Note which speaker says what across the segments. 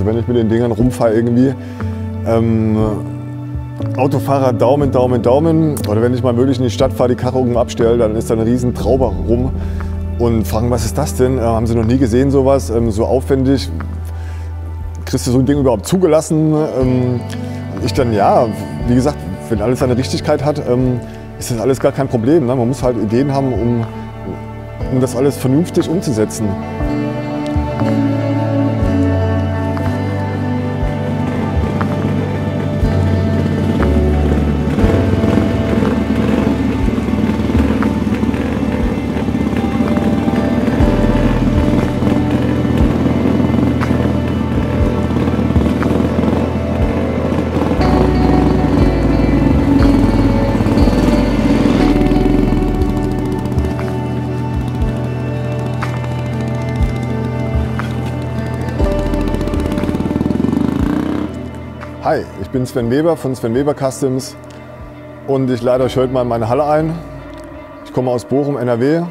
Speaker 1: Also wenn ich mit den Dingern rumfahre irgendwie, ähm, Autofahrer Daumen, Daumen, Daumen. Oder wenn ich mal wirklich in die Stadt fahre, die Karre oben abstelle, dann ist da ein riesen Trauber rum und fragen, was ist das denn? Äh, haben sie noch nie gesehen sowas? Ähm, so aufwendig. Kriegst du so ein Ding überhaupt zugelassen? Ähm, ich dann, ja, wie gesagt, wenn alles seine Richtigkeit hat, ähm, ist das alles gar kein Problem. Ne? Man muss halt Ideen haben, um, um das alles vernünftig umzusetzen. Bin Sven Weber von Sven Weber Customs und ich lade euch heute mal in meine Halle ein. Ich komme aus Bochum, NRW.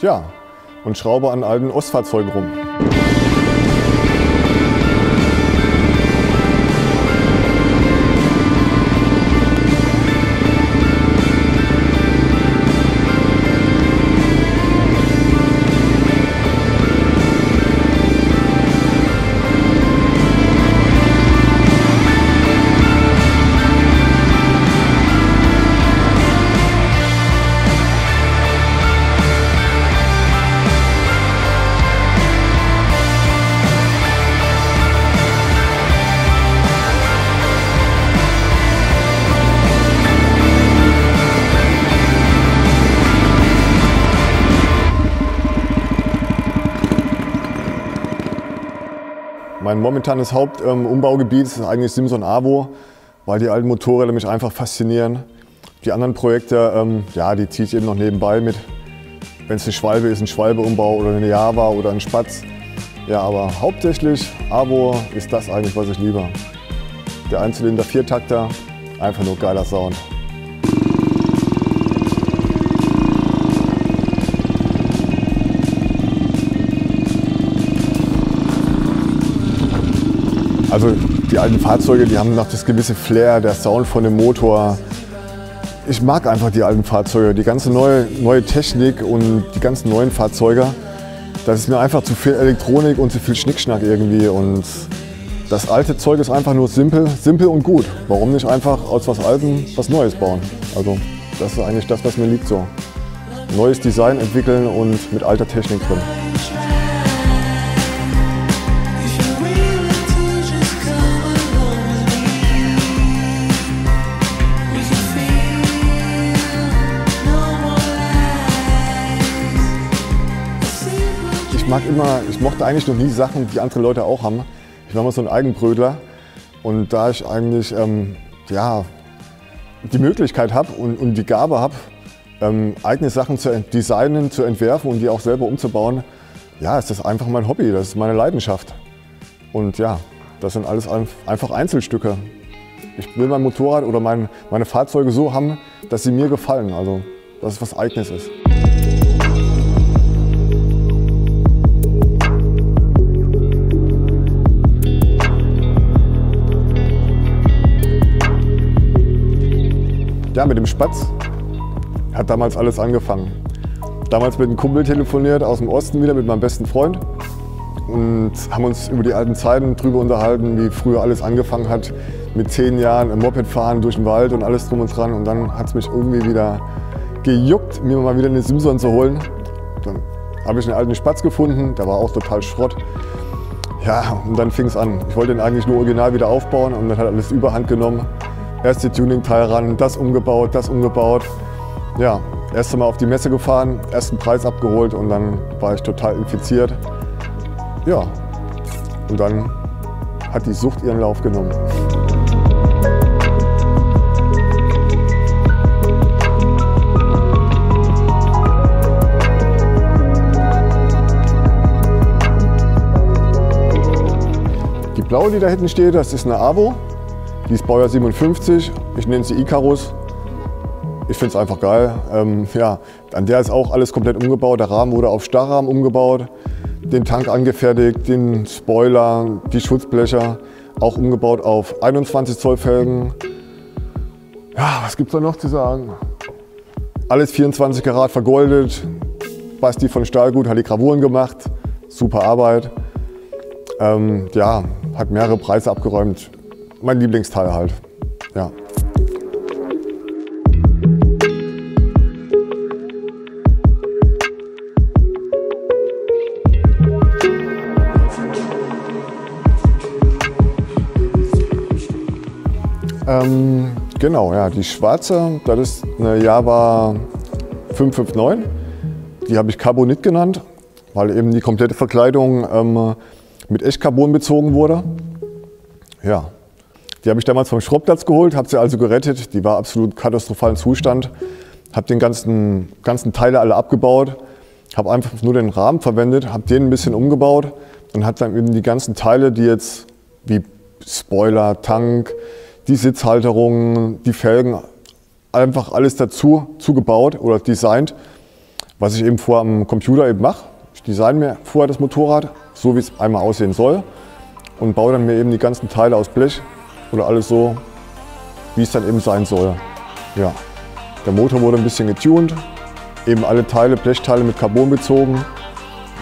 Speaker 1: Ja, und schraube an alten Ostfahrzeugen rum. Mein momentanes Hauptumbaugebiet ist eigentlich Simson Avo, weil die alten Motorräder mich einfach faszinieren. Die anderen Projekte, ähm, ja, die ziehe ich eben noch nebenbei mit. Wenn es eine Schwalbe ist, ein Schwalbeumbau oder eine Java oder ein Spatz. Ja, aber hauptsächlich Avo ist das eigentlich, was ich liebe. Der Einzylinder Viertakter, einfach nur geiler Sound. Also die alten Fahrzeuge, die haben noch das gewisse Flair, der Sound von dem Motor. Ich mag einfach die alten Fahrzeuge, die ganze neue, neue Technik und die ganzen neuen Fahrzeuge. Das ist mir einfach zu viel Elektronik und zu viel Schnickschnack irgendwie. Und das alte Zeug ist einfach nur simpel, simpel und gut. Warum nicht einfach aus was Altem was Neues bauen? Also das ist eigentlich das, was mir liegt so. Neues Design entwickeln und mit alter Technik drin. Mag immer, ich mochte eigentlich noch nie Sachen, die andere Leute auch haben. Ich war immer so ein Eigenbrötler und da ich eigentlich ähm, ja, die Möglichkeit habe und, und, die Gabe habe, ähm, eigene Sachen zu designen, zu entwerfen und die auch selber umzubauen, ja, ist das einfach mein Hobby, das ist meine Leidenschaft. Und ja, das sind alles einfach Einzelstücke. Ich will mein Motorrad oder mein, meine Fahrzeuge so haben, dass sie mir gefallen, also dass es was Eigenes ist. Ja, mit dem Spatz hat damals alles angefangen. Damals mit einem Kumpel telefoniert aus dem Osten wieder mit meinem besten Freund und haben uns über die alten Zeiten drüber unterhalten, wie früher alles angefangen hat. Mit zehn Jahren im Moped fahren durch den Wald und alles drum und dran. Und dann hat es mich irgendwie wieder gejuckt, mir mal wieder eine Simson zu holen. Dann habe ich einen alten Spatz gefunden, der war auch total Schrott. Ja, und dann fing es an. Ich wollte den eigentlich nur original wieder aufbauen und dann hat alles überhand genommen erste Tuning-Teil ran, das umgebaut, das umgebaut. Ja, erste Mal auf die Messe gefahren, ersten Preis abgeholt und dann war ich total infiziert. Ja, und dann hat die Sucht ihren Lauf genommen. Die blaue, die da hinten steht, das ist eine Avo. Die ist Baujahr 57, ich nenne sie Icarus. Ich finde es einfach geil. Ähm, ja, an der ist auch alles komplett umgebaut. Der Rahmen wurde auf Starrahmen umgebaut. den Tank angefertigt, den Spoiler, die Schutzblecher, auch umgebaut auf 21 Zoll Felgen. Ja, was gibt es da noch zu sagen? Alles 24 Karat vergoldet. Basti von Stahlgut hat die Gravuren gemacht. Super Arbeit. Ähm, ja, hat mehrere Preise abgeräumt. Mein Lieblingsteil halt. Ja. Ähm, genau, ja, die schwarze, das ist eine Java 559. Die habe ich Carbonit genannt, weil eben die komplette Verkleidung ähm, mit Echtcarbon bezogen wurde. Ja, die habe ich damals vom Schrottplatz geholt, habe sie also gerettet. Die war absolut katastrophalen Zustand. Habe den ganzen, ganzen Teile alle abgebaut, habe einfach nur den Rahmen verwendet, habe den ein bisschen umgebaut und habe dann eben die ganzen Teile, die jetzt wie Spoiler, Tank, die Sitzhalterungen, die Felgen, einfach alles dazu zugebaut oder designt, was ich eben vorher am Computer eben mache. Ich design mir vorher das Motorrad, so wie es einmal aussehen soll und baue dann mir eben die ganzen Teile aus Blech oder alles so, wie es dann eben sein soll. Ja. Der Motor wurde ein bisschen getuned, eben alle Teile, Blechteile mit Carbon bezogen.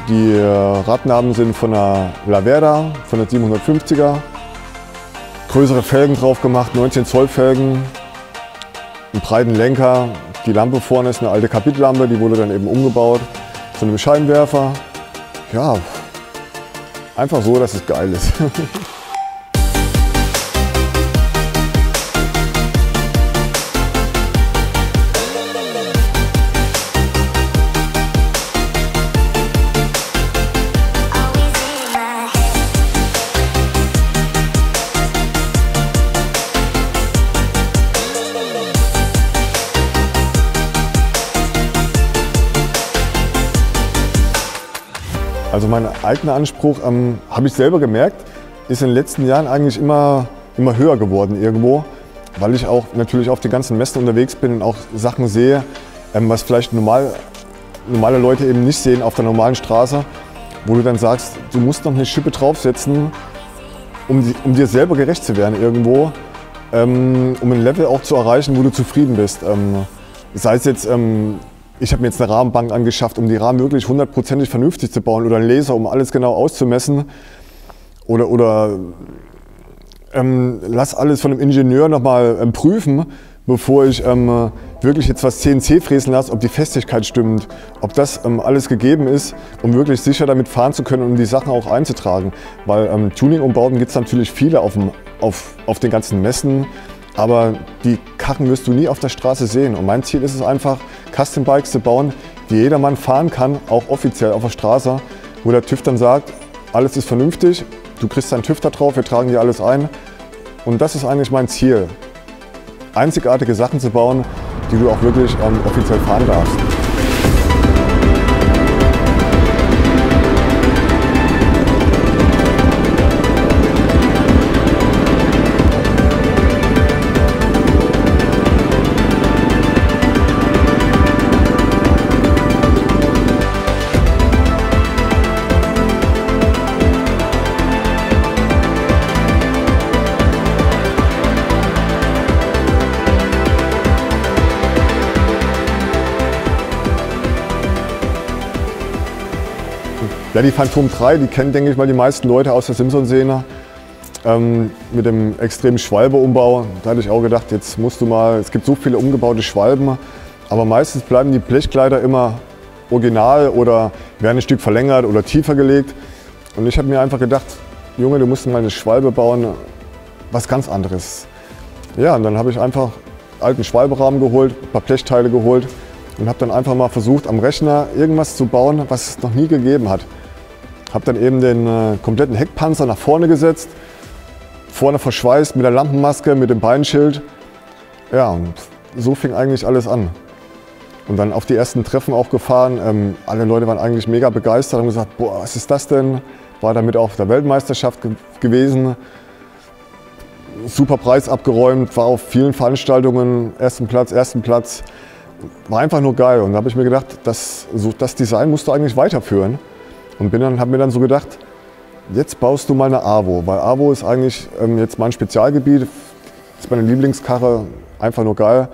Speaker 1: Die äh, Radnaben sind von der Laverda, von der 750er größere Felgen drauf gemacht, 19 Zoll Felgen, einen breiten Lenker. Die Lampe vorne ist eine alte Kapitellampe, die wurde dann eben umgebaut zu einem Scheinwerfer. Ja, einfach so, dass es geil ist. Also mein eigener Anspruch, ähm, habe ich selber gemerkt, ist in den letzten Jahren eigentlich immer, immer höher geworden irgendwo, weil ich auch natürlich auf den ganzen Messen unterwegs bin und auch Sachen sehe, ähm, was vielleicht normal, normale Leute eben nicht sehen auf der normalen Straße, wo du dann sagst, du musst noch eine Schippe draufsetzen, um, die, um dir selber gerecht zu werden irgendwo, ähm, um ein Level auch zu erreichen, wo du zufrieden bist. Ähm, sei es jetzt ähm, ich habe mir jetzt eine Rahmenbank angeschafft, um die Rahmen wirklich hundertprozentig vernünftig zu bauen oder einen Laser, um alles genau auszumessen. Oder, oder ähm, lass alles von einem Ingenieur nochmal ähm, prüfen, bevor ich ähm, wirklich jetzt was CNC fräsen lasse, ob die Festigkeit stimmt, ob das ähm, alles gegeben ist, um wirklich sicher damit fahren zu können und um die Sachen auch einzutragen. Weil ähm, Tuning-Umbauten gibt es natürlich viele auf, dem, auf, auf den ganzen Messen. Aber die Karren wirst du nie auf der Straße sehen. Und mein Ziel ist es einfach, Custom Bikes zu bauen, die jedermann fahren kann, auch offiziell auf der Straße, wo der TÜV dann sagt, alles ist vernünftig, du kriegst deinen TÜV da drauf, wir tragen dir alles ein. Und das ist eigentlich mein Ziel. Einzigartige Sachen zu bauen, die du auch wirklich ähm, offiziell fahren darfst. Ja, die Phantom 3, die kennen, denke ich mal, die meisten Leute aus der Simpson-Szene. Ähm, mit dem extremen Schwalbe-Umbau. Da hatte ich auch gedacht, jetzt musst du mal, es gibt so viele umgebaute Schwalben, aber meistens bleiben die Blechkleider immer original oder werden ein Stück verlängert oder tiefer gelegt. Und ich habe mir einfach gedacht, Junge, du musst mal eine Schwalbe bauen, was ganz anderes. Ja, und dann habe ich einfach alten Schwalberahmen geholt, ein paar Blechteile geholt und habe dann einfach mal versucht, am Rechner irgendwas zu bauen, was es noch nie gegeben hat. Habe dann eben den äh, kompletten Heckpanzer nach vorne gesetzt, vorne verschweißt mit der Lampenmaske, mit dem Beinschild. Ja, und so fing eigentlich alles an. Und dann auf die ersten Treffen auch gefahren. Ähm, alle Leute waren eigentlich mega begeistert und gesagt, boah, was ist das denn? War damit auf der Weltmeisterschaft ge gewesen. Super Preis abgeräumt, war auf vielen Veranstaltungen, ersten Platz, ersten Platz. War einfach nur geil. Und da habe ich mir gedacht, das, so, das Design musst du eigentlich weiterführen. Und bin dann, habe mir dann so gedacht, jetzt baust du mal eine AWO, weil AWO ist eigentlich ähm, jetzt mein Spezialgebiet, ist meine Lieblingskarre, einfach nur geil.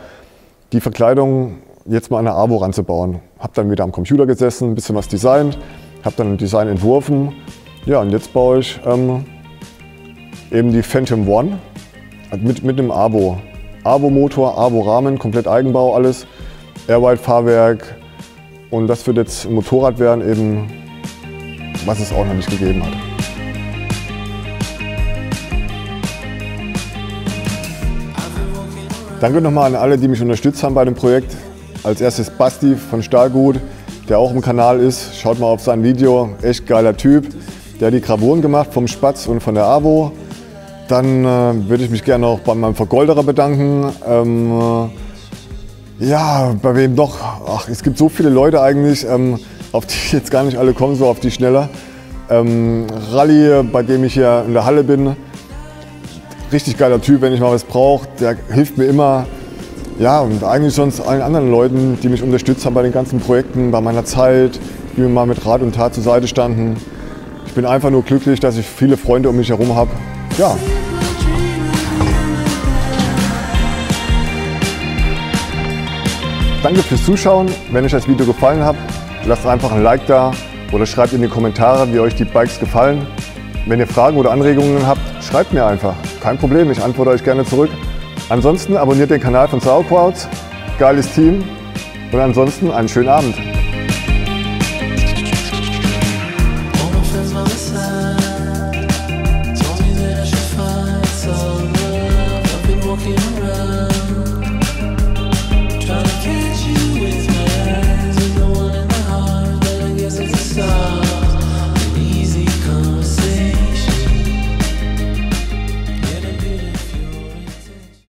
Speaker 1: Die Verkleidung jetzt mal an eine AWO ranzubauen. Habe dann wieder am Computer gesessen, ein bisschen was designt, habe dann ein Design entworfen. Ja, und jetzt baue ich ähm, eben die Phantom One mit, mit einem AWO. AWO-Motor, AWO-Rahmen, komplett Eigenbau alles, Airwide-Fahrwerk und das wird jetzt ein Motorrad werden, eben, was es auch noch nicht gegeben hat. Danke nochmal an alle, die mich unterstützt haben bei dem Projekt. Als erstes Basti von Stahlgut, der auch im Kanal ist. Schaut mal auf sein Video, echt geiler Typ. Der hat die Gravuren gemacht vom Spatz und von der AWO. Dann äh, würde ich mich gerne noch bei meinem Vergolderer bedanken. Ähm, äh, ja, bei wem noch? Ach, es gibt so viele Leute eigentlich, ähm, auf die jetzt gar nicht alle kommen, so auf die schneller. Ähm, Rally, bei dem ich hier in der Halle bin. Richtig geiler Typ, wenn ich mal was brauche. Der hilft mir immer. Ja, und eigentlich sonst allen anderen Leuten, die mich unterstützt haben bei den ganzen Projekten, bei meiner Zeit, die mir mal mit Rat und Tat zur Seite standen. Ich bin einfach nur glücklich, dass ich viele Freunde um mich herum habe. Ja. Danke fürs Zuschauen. Wenn euch das Video gefallen hat, lasst einfach ein Like da oder schreibt in die Kommentare, wie euch die Bikes gefallen. Wenn ihr Fragen oder Anregungen habt, schreibt mir einfach. Kein Problem, ich antworte euch gerne zurück. Ansonsten abonniert den Kanal von Sauerkraut. Geiles Team. Und ansonsten einen schönen Abend.